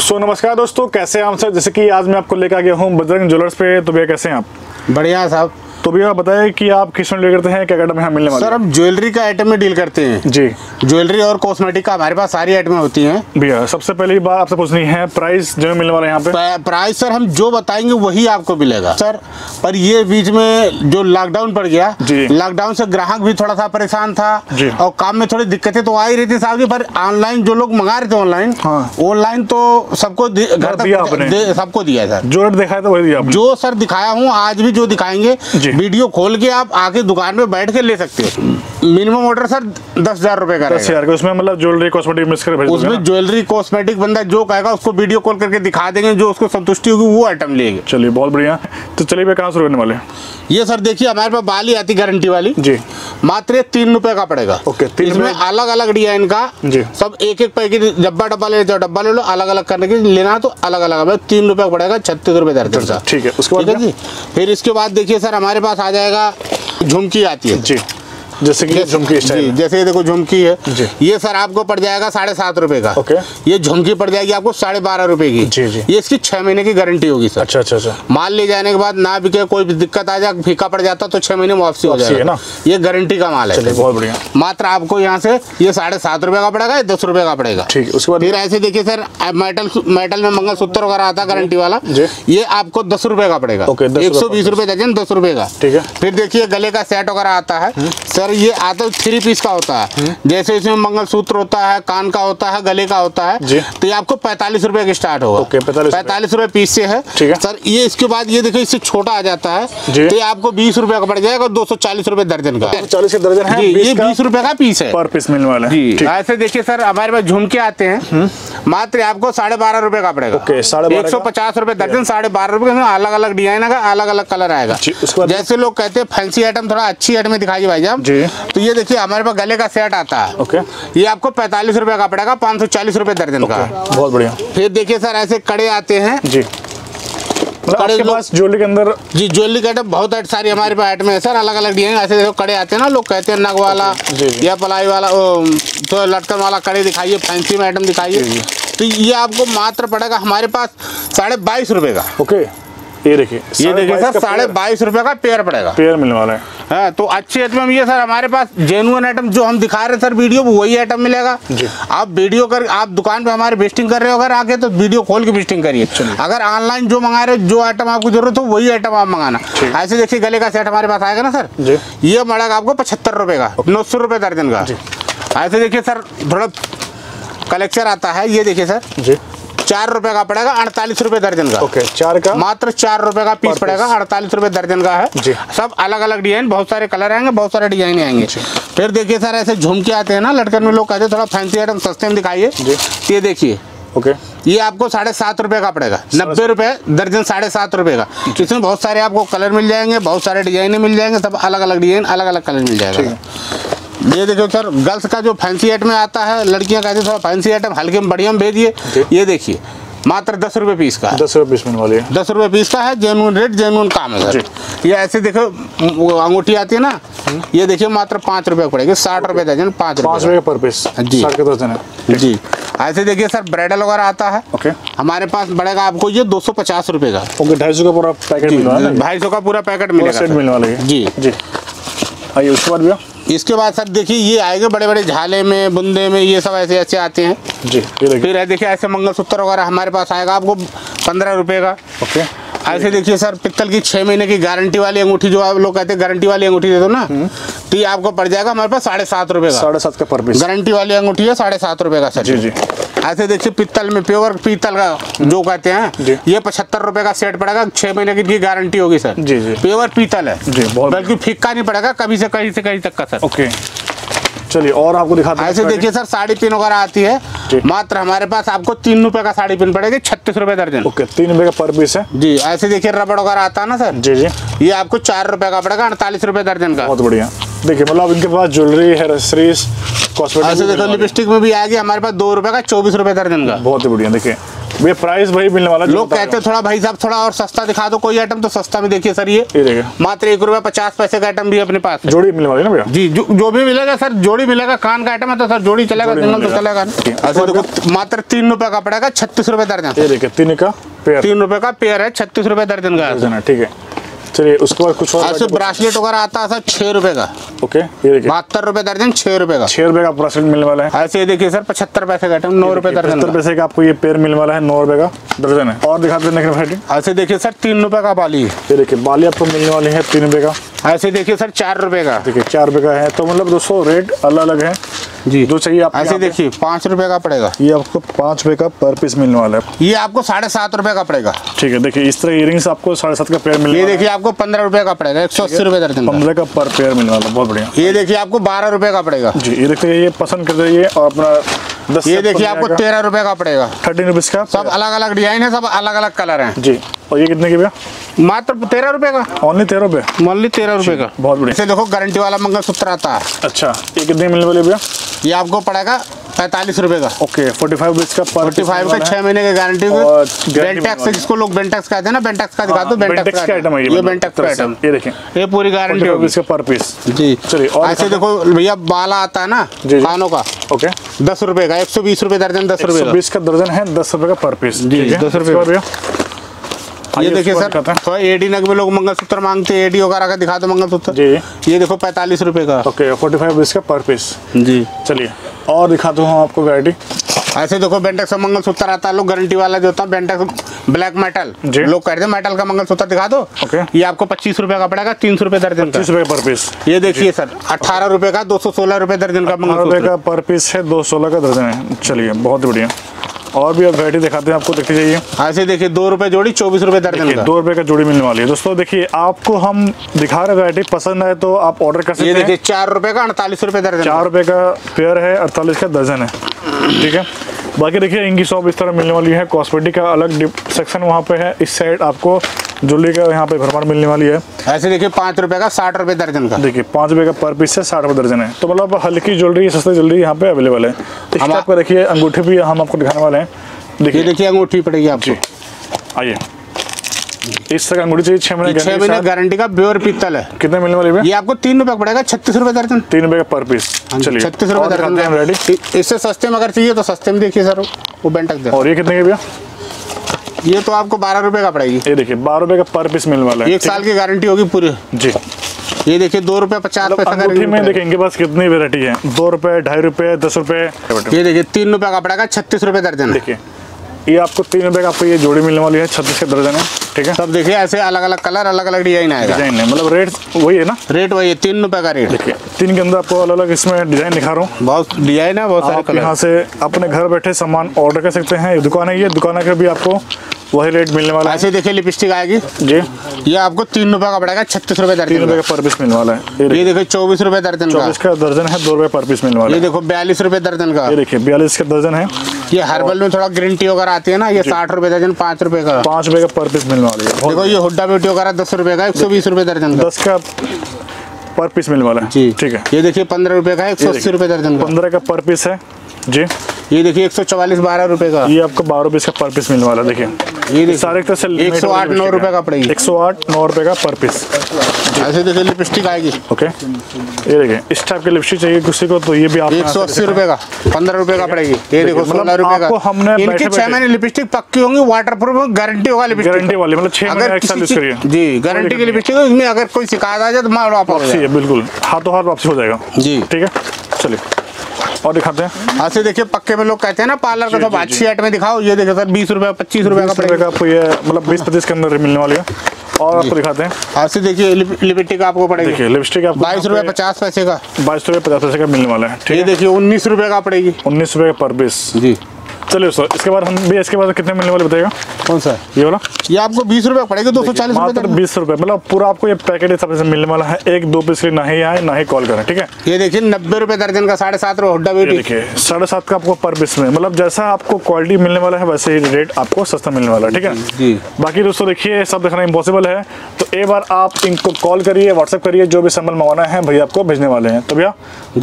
सो so, नमस्कार दोस्तों कैसे हैं आप सर जैसे कि आज मैं आपको लेकर आ गया हूँ बजरंग ज्वेलर्स पे। तो भैया कैसे हैं आप? बढ़िया साहब। तो भैया बताएँ कि आप किसमें डील करते हैं क्या आइटम यहाँ मिलने वाले? सर हम ज्वेलरी का आइटम में डील करते हैं। जी। ज्वेलरी और कॉस्मेटिक का हमारे पास सारी आइटमें होती हैं। भैया सबसे पहली बात आपसे पूछनी है प्राइस जो मिलने वाला है यहाँ पे। प्राइस सर हम जो बताएँगे वही आपको मिलेगा। सर पर ये बीच में जो लॉकडाउन पड़ गया जी। लॉकडाउन से ग्राहक भी थोड़ा सा परेशान था। और काम में थोड़ी दिक्कतें तो आ ही रही थी साहब जी पर ऑनलाइन जो लोग मंगा रहे थे ऑनलाइन हाँ। ऑनलाइन तो सबको घर तक सबको दिया सर। जो रेट दिखाया था वही दिया जो सर दिखाया हूँ आज भी जो दिखाएँगे जी। वीडियो खोल के आप आके दुकान में बैठ के ले सकते हो। मिनिमम ऑर्डर सर दस हज़ार रुपए का दस हज़ार का उसमें मतलब ज्वेलरी कॉस्मेटिक मिक्स कर उसमें ज्वेलरी कॉस्मेटिक बंदा जो कहेगा उसको वीडियो कॉल करके दिखा देंगे जो उसको संतुष्टि होगी वो आइटम लेंगे। चलिए बहुत बढ़िया। तो चलिए कहाँ शुरू करने वाले ये सर देखिए हमारे पास बाली आती गारंटी वाली। जी। मात्र तीन रुपए का पड़ेगा। ओके, तीन इसमें अलग अलग डिज़ाइन का जी। सब एक एक पैकेट डब्बा डब्बा ले जाओ डब्बा ले लो अलग अलग करने के लेना है तो अलग अलग तीन रुपए का पड़ेगा छत्तीस रुपए दर्जन का ठीक है, उसके बाद जी? फिर इसके बाद देखिए सर हमारे पास आ जाएगा झुमकी आती है। जी। जैसे कि झुमकी जी जैसे ये देखो झुमकी है। ये सर आपको पड़ जाएगा साढ़े सात रुपए का। ओके। ये झुमकी पड़ जाएगी आपको साढ़े बारह रुपए की। जी, जी। ये इसकी छह महीने की गारंटी होगी सर। अच्छा अच्छा अच्छा। माल ले जाने के बाद ना बिके कोई दिक्कत आ जाए फीका पड़ जाता तो छह महीने में वापसी हो जाएगा। ना? ये गारंटी का माल है। बहुत बढ़िया। मात्र आपको यहाँ से ये साढ़े सात रुपए का पड़ेगा दस रुपए का पड़ेगा। ठीक है उसके बाद फिर ऐसे देखिए सर मेटल मेटल में मंगल मंगलसूत्र वगैरह आता है गारंटी वाला ये आपको दस रुपए का पड़ेगा। एक सौ बीस रुपए दर्जन दस रुपए का। ठीक है। फिर देखिए गले का सेट वगैरह आता है। सर ये आता थ्री पीस का होता है जैसे इसमें मंगलसूत्र होता है कान का होता है गले का होता जी। है तो ये आपको पैंतालीस रुपए का स्टार्ट होगा। ओके, 45 रुपए। पैंतालीस रुपए पीस से है। सर ये इसके बाद ये देखो इससे छोटा आ जाता है तो ये आपको बीस रुपए का पड़ जाएगा दो सौ चालीस रुपए दर्जन का। चालीस के दर्जन है ये बीस रुपए का पीस है। पर पीस मिलने वाला है। जी ऐसे देखिए सर हमारे पास झुमके आते हैं। मात्र आपको साढ़े बारह रुपए का पड़ेगा। एक सौ पचास रुपए दर्जन साढ़े बारह रुपए अलग अलग डिज़ाइन आएगा अलग अलग कलर आएगा। जी, जैसे लोग कहते हैं फैंसी आइटम थोड़ा अच्छी आइटम दिखाई भाई साहब। तो ये देखिए हमारे पास गले का सेट आता है। ओके ये आपको पैंतालीस रुपए का पड़ेगा पाँच सौ चालीस रुपए दर्जन का। बहुत बढ़िया। फिर देखिए सर ऐसे कड़े आते हैं। जी। मतलब कड़े पास ज्वेलरी के अंदर जी ज्वेलरी का आइटम बहुत सारी हमारे पास आइटम है सर अलग अलग डिज़ाइन ऐसे देखो कड़े आते हैं ना लोग कहते हैं नग वाला। या पलाई वाला तो लटकन वाला कड़े दिखाइए फैंसी में आइटम दिखाइए। तो ये आपको मात्र पड़ेगा हमारे पास साढ़े बाईस रुपए का। ओके ये देखिए ये देखिए सर साढ़े बाईस रुपए का पेयर पड़ेगा। पेयर मिलने वाला है। हाँ तो अच्छी आइटम ये सर हमारे पास जेनुअन आइटम जो हम दिखा रहे सर वीडियो वही आइटम मिलेगा। आप वीडियो कर आप दुकान पे हमारे बेस्टिंग कर रहे हो अगर आके तो वीडियो खोल के बेस्टिंग करिए। अगर ऑनलाइन जो मंगा रहे हो जो आइटम आपको ज़रूरत हो वही आइटम आप मंगाना। ऐसे देखिए गले का सेट हमारे पास आएगा ना सर? ये पड़ेगा आपको पचहत्तर रुपए का नौ सौ रुपए दर्जन का। ऐसे देखिए सर थोड़ा कलेक्शन आता है ये देखिए सर। जी। चार रुपए का पड़ेगा अड़तालीस रुपए दर्जन का। ओके चार का? मात्र चार रुपए का पीस पड़ेगा अड़तालीस रुपए दर्जन का है। जी। सब अलग अलग डिज़ाइन बहुत सारे कलर आएँगे बहुत सारे डिज़ाइन आएँगे। फिर देखिए सर ऐसे झुमके आते हैं ना लटकन में लोग कहते हैं थोड़ा फैंसी आइटम सस्ते में दिखाइए। तो ये देखिए। ओके। ये आपको साढ़े सात रुपए का पड़ेगा नब्बे रुपए दर्जन साढ़े सात रुपए का। इसमें बहुत सारे आपको कलर मिल जाएँगे बहुत सारे डिजाइने मिल जाएँगे सब अलग अलग डिज़ाइन अलग अलग कलर मिल जाएगा। ये देखो सर गर्ल्स का जो फैंसी आइटम आता है लड़कियाँ कहती हैं थोड़ा फैंसी आइटम हल्के में बढ़िया में भेजिए। ये देखिए मात्र दस रुपए पीस का दस रुपये पीस मिलने वाली है। दस रुपए पीस का है जेनुअन रेट जेनुअन काम है सर। ये ऐसे देखो वो अंगूठी आती है ना ये देखिए मात्र पाँच रुपए पड़ेगी साठ रुपए दर्जन पाँच पाँच रुपये पर पीस जी। साठ के दर्जन है। जी। ऐसे देखिए सर ब्राइडल वगैरह आता है। ओके। हमारे पास बढ़ेगा आपको ये दो सौ पचास रुपए का। ओके ढाई सौ का पूरा पैकेट ढाई सौ का पूरा पैकेट मिलेगा जी। जी। आइए उसके बाद भैया। इसके बाद सर देखिए ये आएगा बड़े बड़े झाले में बुंदे में ये सब ऐसे ऐसे आते हैं। जी फिर है देखिए ऐसे मंगलसूत्र वगैरह हमारे पास आएगा आपको पंद्रह रुपये का। ओके। ऐसे देखिए सर पित्तल की छः महीने की गारंटी वाली अंगूठी जो आप लोग कहते हैं गारंटी वाली अंगूठी दे दो ना तो ये आपको पड़ जाएगा हमारे पास साढ़े सात रुपये का। साढ़े सात का पर पीस। गारंटी वाली अंगूठी है साढ़े सात रुपये का सर। जी जी। ऐसे देखिए पीतल में प्योर पीतल का जो कहते। हैं ये पचहत्तर रुपए का सेट पड़ेगा छह महीने की इनकी गारंटी होगी सर। जी, जी। प्योर पीतल है। जी, बल्कि फिक्का नहीं पड़ेगा कभी से कहीं से कहीं तक का सर। ओके। चलिए और आपको दिखाते हैं ऐसे देखिए सर साड़ी पिन वगैरह आती है मात्र हमारे पास आपको तीन रुपए का साड़ी पिन पड़ेगी छत्तीस रुपए दर्जन। ओके तीन रुपए का पर पीस है। जी ऐसे देखिए रबड़ वगैरह आता है ना सर। जी जी। ये आपको चार रुपए का पड़ेगा अड़तालीस रुपए दर्जन का। बहुत बढ़िया। देखिए मतलब इनके पास ज्वेलरी हेयर एक्सेसरीज देखो कॉस्मेटिक लिपस्टिक में भी आएगी हमारे पास दो रुपए का चौबीस रुपए दर्जन का। बहुत ही बढ़िया देखिए। भैया प्राइस भाई मिलने वाला लोग कहते हैं। थोड़ा भाई साहब थोड़ा और सस्ता दिखा दो कोई आइटम तो सस्ता में देखिए सर ये। ये देखिए। मात्र एक रुपया पचास पैसे का आइटम भी अपने पास जोड़ी मिलने वाली ना भैया? जी जो जो भी मिलेगा सर जोड़ी मिलेगा कान का आइटम है तो सर जोड़ी चलेगा सिंगल तो चलेगा। देखो। मात्र तीन रुपए का पड़ेगा छत्तीस रुपए दर्जन। ये देखिए तीन का तीन रुपए का पेयर है छत्तीस रुपए दर्जन का ठीक है। चलिए उसके बाद कुछ और ऐसे ब्रासलेट वगैरह आता है सर छह रुपए का। ओके ये देखिए। बहत्तर रुपए दर्जन छह रुपए का। छह रुपए का ब्रासलेट मिलने वाला है। ऐसे ये देखिए सर पचहत्तर पैसे का आइटम नौ रुपए दर्जन पचहत्तर पैसे का आपको ये पेड़ मिलने वाला है नौ रुपए का। दर्जन है। और दिखाते हैं वैरायटी ऐसे देखिए सर तीन रुपए का बाली। है। ये देखिए बाली आपको मिलने वाली है तीन रुपए का। ऐसे देखिए सर चार रुपए का। देखिए चार रुपए का है तो मतलब दोस्तों रेट अलग अलग है। जी। जो चाहिए आप ऐसे देखिए पाँच रुपए का पड़ेगा। ये आपको पाँच रुपए का पर पीस मिलने वाला है। ये आपको साढ़े सात रुपए का पड़ेगा। ठीक है देखिए इस तरह इयरिंग्स आपको साढ़े सात का पेयर मिलने ये देखिए आपको पंद्रह रुपए का पड़ेगा एक सौ अस्सी रुपए दर्जन पंद्रह का पर पेयर मिलने वाला बहुत बढ़िया। ये देखिए आपको बारह रुपए का पड़ेगा। जी ये देखिए ये पसंद कर जाइए और अपना ये देखिए आपको तेरह रुपए का पड़ेगा। थर्टीन रुपीज़ का? सब अलग अलग डिज़ाइन है सब अलग अलग कलर हैं। जी। और ये कितने की भैया? मात्र तेरह रुपए का। ओनली तेरह रुपए? मान ली तेरह रुपए का। बहुत बढ़िया। देखो गारंटी वाला मंगलसूत्र आता है। अच्छा ये कितने मिलने वाले भैया? ये आपको पड़ेगा पैंतालीस रुपए का। ओके फोर्टी फाइव रुपीज़ का फोर्टी फाइव का छह महीने की गारंटी बेंटेक्स। जिसको लोग बेंटेक्स कहते हैं ना बेंटेक्स का दिखा दो बेंटेक्स बेंटेक्स का आइटम है ये। बेंटेक्स का आइटम ये देखें ये पूरी गारंटी होगी। पर पीस जी। चलिए, और ऐसे देखो भैया बाला आता है ना। कानों का। ओके दस रुपए का एक सौ बीस रुपए दर्जन दस रुपए बीस का दर्जन है दस रुपए का पर पीस। जी, दस रुपए ये देखिए सर थोड़ा एडी नग में लोग मंगलसूत्र मांगते हैं एडी वगैरह का दिखा दो मंगलसूत्र। जी। ये देखो पैंतालीस रुपए का। ओके फोर्टी फाइव रुपीज़ का पर पीस। जी। चलिए। और दिखाता हूँ आपको वैरायटी। ऐसे देखो बेंटेक्स का मंगल सूत्र आता है लोग गारंटी वाला जो होता है बेंटेक्स ब्लैक मेटल। लोग कहते हैं मेटल का मंगल सूत्र दिखा दो ओके। ये आपको पच्चीस रुपए का पड़ेगा तीन सौ रुपए दर्जन पच्चीस रुपए पर पीस ये देखिए सर अठारह रुपए का दो सौ सोलह रुपए दर्जन का मंगलसूत्र। का पर पीस है दो सोलह का दर्जन है। चलिए बहुत बढ़िया। और भी आप वैरायटी दिखाते हैं आपको देखते जाइए ऐसे देखिए दो रुपए जोड़ी चौबीस रुपये दर्जन दो रुपए का जोड़ी मिलने वाली है। दोस्तों देखिए आपको हम दिखा रहे वैरायटी पसंद है तो आप ऑर्डर कर सकते हैं। चार रुपए का अड़तालीस रुपए दर्जन चार रुपए का पेयर है अड़तालीस का दर्जन है। ठीक है? बाकी देखिए इनकी शॉप इस तरह मिलने वाली है। कॉस्मेटिक का अलग सेक्शन वहाँ पे है। इस साइड आपको ज्वेलरी का यहाँ पे भरमार मिलने वाली है। ऐसे देखिए पाँच रुपए का साठ रुपए दर्जन का। देखिए पाँच रुपए का पर पीस है साठ रुपए दर्जन है। तो मतलब हल्की ज्वेलरी सस्ती ज्वेलरी यहाँ पे अवेलेबल है। इस हम- टाइप का देखिए अंगूठी भी हम आपको दिखाने वाले हैं। देखिए। देखिए अंगूठी पड़ेगी आपको। आइए। इस तरह अंगूठी चाहिए छह महीने छह महीने गारंटी का प्योर पीतल है। कितने मिलने वाली है ये आपको तीन रुपए का पड़ेगा छत्तीस रुपए दर्जन। तीन रुपए का पर पीस। चलिए। छत्तीस रुपए दर्जन इससे सस्ते में अगर चाहिए तो सस्ते में देखिए सर वो बेंटक और ये कितने के भैया? ये तो आपको बारह रुपए का पड़ेगी। ये देखिए बारह रुपए का पर पीस मिलने वाला है। एक साल की गारंटी होगी पूरी। जी। ये देखिए दो रुपए पचास मतलब पैसा में इनके पास कितनी वेरायटी है? दो रुपए ढाई रुपए दस रुपए। ये देखिए तीन रुपए का पड़ेगा छत्तीस रुपए दर्जन। देखिए ये आपको तीन रुपए का आपको ये जोड़ी मिलने वाली है छत्तीस के दर्जन है ठीक है? सब देखिए ऐसे अलग अलग कलर अलग अलग डिज़ाइन आएगा। डिज़ाइन है मतलब रेट वही है ना? रेट वही है तीन रुपए का रेट देखिए तीन के अंदर आपको अलग अलग इसमें डिज़ाइन दिखा रहा हूँ। बहुत डिज़ाइन है बहुत सारे यहाँ से अपने घर बैठे सामान ऑर्डर कर सकते हैं दुकान है ये दुकान का भी आपको वही रेट मिलने वाला ऐसे देखिए लिपस्टिक आएगी। जी। ये आपको तीन रुपए का पड़ेगा छत्तीस रुपए दर्जन रुपए का। पर पीस मिलने वाला है। ये देखो चौबीस रुपए दर्जन का। चौबीस का दर्जन है दो रुपए पर पीस मिलने वाला ये देखो बयालीस रुपए दर्जन का। ये देखिए बयालीस का दर्जन है। ये हर्बल में थोड़ा ग्रीन टी वगैरह आती है ना ये साठ रुपए दर्जन पाँच रुपए का। पाँच रुपए का पर पीस मिलने वाली है। देखो ये हुड्डा ब्यूटी वगैरह दस रुपए का एक सौ बीस रुपए दर्जन दस का पर पीस मिलने वाला है। जी। ठीक है। ये देखिए पंद्रह रुपए का एक सौ अस्सी रुपए दर्जन पंद्रह का पर पीस है। जी। ये देखिए एक सौ चवालीस बारह रुपए का। ये आपको बारह पीस का पर पीस मिलने वाला देखिए। ये देखिए सारे एक तरह से एक सौ आठ नौ रुपए का। पड़ेगी। एक सौ आठ नौ रुपए का पर पीस ऐसे देखिए लिपस्टिक आएगी। ओके ये देखिए इस टाइप की लिपस्टिक चाहिए किसी को तो ये भी एक सौ अस्सी रुपए का पंद्रह रुपए का पड़ेगी। ये देखो मतलब सोलह रुपए का। हमने इनकी छह महीने लिपस्टिक पक्की होंगी वाटर प्रूफ गारंटी होगा लिपस्टिक गारंटी वाली मतलब छह महीने एक साल यूज़ करिए। जी गारंटी की लिपस्टिक इसमें अगर कोई शिकायत आ जाए तो माल वापस वापसी बिल्कुल। हाथों हाथ वापसी हो जाएगा। जी। ठीक है? चलिए। और दिखाते हैं। ऐसे देखिए पक्के में लोग कहते हैं ना पार्लर का सब अच्छी आइट में दिखाओ। ये देखिए सर बीस रुपए पच्चीस रुपए का पड़ेगा आपको ये मतलब बीस पच्चीस के अंदर मिलने वाली है। और आपको दिखाते हैं। ऐसे देखिए लिपस्टिक आपको पड़ेगी। देखिए लिपस्टिक आपको बाईस रुपए पचास पैसे का। बाईस रुपए पचास पैसे का मिलने वाला है ठीक है? देखिए उन्नीस रुपए का पड़ेगी। उन्नीस रुपए का पर पीस जी। चलिए सर इसके बाद हम भी इसके बाद कितने मिलने वाले बताइएगा? कौन सा? ये वाला? ये आपको बीस रुपए पड़ेगी दो सौ चालीस मात्र बीस रुपए मतलब पूरा आपको ये पैकेट हिसाब से मिलने वाला है। एक दो पीस के ना ही आए ना ही कॉल करें ठीक है? ये देखिए नब्बे रुपए दर्जन का साढ़े सात रुपए हुड्डा ये ब्यूटी देखिए साढ़े सात का आपको पर पीस में मतलब जैसा आपको क्वालिटी मिलने वाला है वैसे ही रेट आपको सस्ता मिलने वाला है ठीक है? जी बाकी दोस्तों देखिए सब दिखाना इम्पॉसिबल है। तो एक बार आप इनको कॉल करिए व्हाट्सअप करिए जो भी सामान मंगाना है भैया आपको भेजने वाले हैं। तो भैया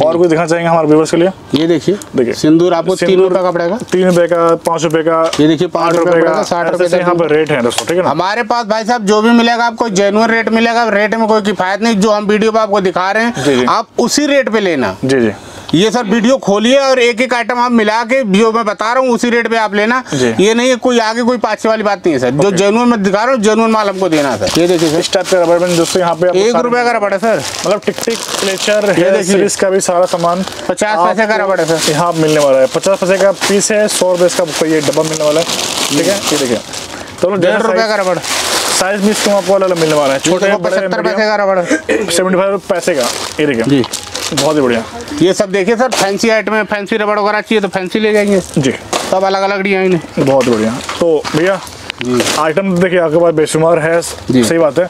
और कुछ दिखाना चाहेंगे हमारे व्यूवर्स के लिए? ये देखिए देखिए। सिंदूर आपको तीन रुपए का पड़ेगा। तीन रुपए का पाँच रुपए का ये देखिए, पाँच रुपए का, साठ रुपए का यहाँ पर रेट है दोस्तों ठीक है ना? हमारे पास भाई साहब जो भी मिलेगा आपको जेनुअन रेट मिलेगा रेट में कोई किफायत नहीं जो हम वीडियो पे आपको दिखा रहे। हैं आप उसी रेट पे लेना। जी जी। ये सर वीडियो खोलिए और एक एक आइटम आप मिला के जो मैं बता रहा हूँ उसी रेट पे आप लेना। ये नहीं है कोई आगे कोई पाछे वाली बात नहीं है सर। जो जेनुअन में दिखा रहा हूँ जेनुअन माल हमको देना सर। ये देखिए इस टाइप का रबर बैंड दोस्तों यहाँ पे एक रुपए का रबड़ है सर। मतलब टिक टिक क्लेचर ये है देखिए। सीरीज़ का भी सारा सामान। 50 पैसे का रबड़ है सर। यहाँ मिलने वाला है। पचास पैसे का पीस है सौ रुपए इसका ये डब्बा मिलने वाला है। ठीक है? ये देखिए। तो डेढ़ रुपए का रबड़ साइज़ भी इसको आपको अलग मिलने वाला है। छोटे छोटे पैसे का रबड़ सेवेंटी फाइव पैसे का। ये देखिए। जी। बहुत ही बढ़िया। ये सब देखिए सर फैंसी आइटम है फैंसी रबड़ वगैरह चाहिए तो फैंसी ले जाएँगे। जी। सब अलग अलग डिज़ाइन है। बहुत बढ़िया। तो भैया आइटम देखिए आपके पास बेशुमार है सही बात है।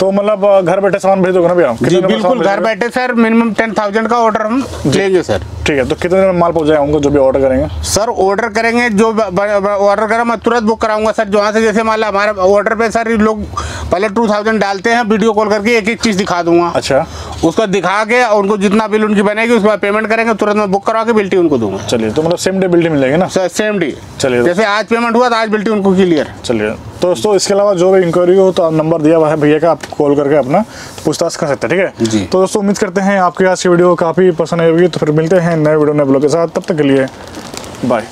तो मतलब घर बैठे सामान भेज दोगे ना भैया? जी बिल्कुल घर बैठे सर मिनिमम टेन थाउज़ेंड का ऑर्डर हम लेंगे सर। ठीक है तो कितने दिन में माल पहुँच जाएगा उनको जो भी ऑर्डर करेंगे? सर ऑर्डर करेंगे जो ऑर्डर करा मैं तुरंत बुक कराऊँगा सर। जो वहाँ से जैसे माल हमारे ऑर्डर पे सर लोग पहले टू थाउज़ेंड डालते हैं वीडियो कॉल करके एक एक चीज़ दिखा दूँगा। अच्छा। उसको दिखा के और उनको जितना बिल उनकी बनेगी उसके बाद पेमेंट करेंगे तुरंत मैं बुक करवा के बिल्टी उनको दूँगा। चलिए तो मतलब सेम डे बिल्डिंग मिलेगी ना? सर सेम डे चलिए। जैसे आज पेमेंट हुआ तो आज बिल्टी उनको क्लियर चलिए तो दोस्तों इसके अलावा जो भी इंक्वायरी हो तो नंबर दिया हुआ है भैया का आप कॉल करके अपना पूछताछ कर सकते हैं ठीक है? जी। तो दोस्तों उम्मीद करते हैं आपकी आज की वीडियो काफ़ी पसंद आई होगी तो फिर मिलते हैं नए वीडियो नए ब्लॉग के साथ। तब तक के लिए बाय